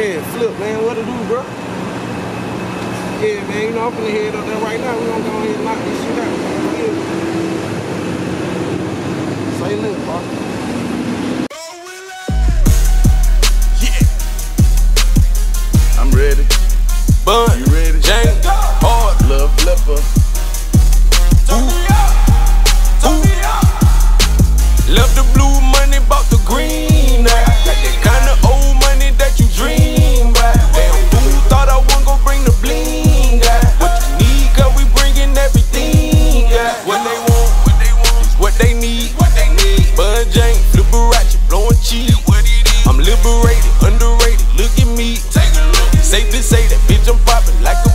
Yeah, flip, man. What to do, bro? Yeah, man. You know, I'm finna head up there right now. we gonna go ahead and knock this shit out. Say look, bro. ready? You ready? Django. Hard. Love flipper. Turn me up. Turn me up. Love the blue. they need. What they need. Bud Jane, Liberace, blowing cheese. What it is. I'm liberated, underrated. Look at me. Take a look. Safe to say that bitch, I'm popping like a